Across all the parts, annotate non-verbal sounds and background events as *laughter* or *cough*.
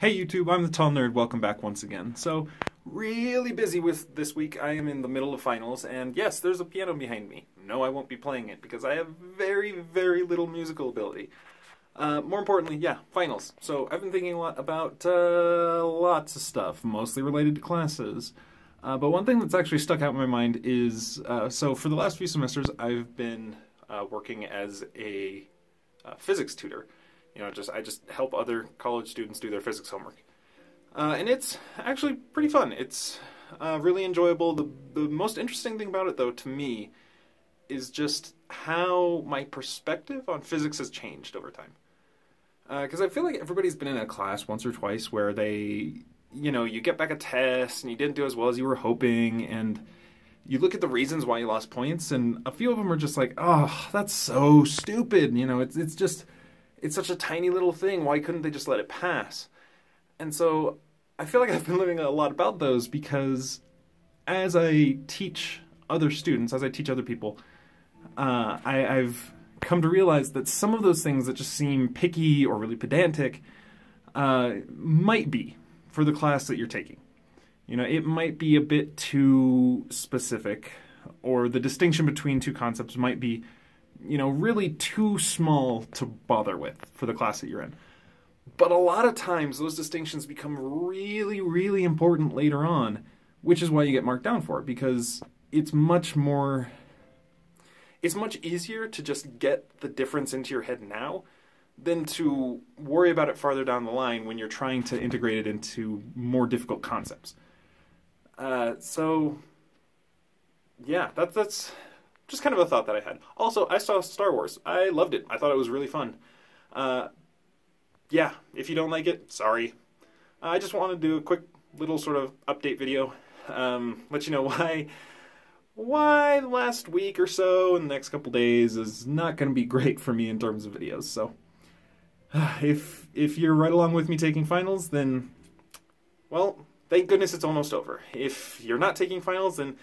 Hey YouTube, I'm the Tall Nerd. Welcome back once again. So, really busy with this week. I am in the middle of finals, and yes, there's a piano behind me. No, I won't be playing it because I have very, very little musical ability. Uh, more importantly, yeah, finals. So I've been thinking a lot about uh, lots of stuff, mostly related to classes. Uh, but one thing that's actually stuck out in my mind is uh, so for the last few semesters, I've been uh, working as a uh, physics tutor you know, just I just help other college students do their physics homework, uh, and it's actually pretty fun. It's uh, really enjoyable. The the most interesting thing about it, though, to me, is just how my perspective on physics has changed over time. Because uh, I feel like everybody's been in a class once or twice where they, you know, you get back a test and you didn't do as well as you were hoping, and you look at the reasons why you lost points, and a few of them are just like, oh, that's so stupid. You know, it's it's just it's such a tiny little thing. Why couldn't they just let it pass? And so I feel like I've been learning a lot about those because as I teach other students, as I teach other people, uh, I, I've come to realize that some of those things that just seem picky or really pedantic uh, might be for the class that you're taking. You know, it might be a bit too specific, or the distinction between two concepts might be you know, really too small to bother with for the class that you're in. But a lot of times those distinctions become really, really important later on, which is why you get marked down for it, because it's much more it's much easier to just get the difference into your head now than to worry about it farther down the line when you're trying to integrate it into more difficult concepts. Uh, so, yeah, that's that's just kind of a thought that I had. Also, I saw Star Wars. I loved it. I thought it was really fun. Uh, yeah, if you don't like it, sorry. I just want to do a quick little sort of update video. Um, let you know why why the last week or so and the next couple days is not going to be great for me in terms of videos. So *sighs* if if you're right along with me taking finals, then well, thank goodness it's almost over. If you're not taking finals, then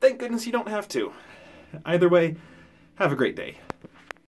thank goodness you don't have to. Either way, have a great day.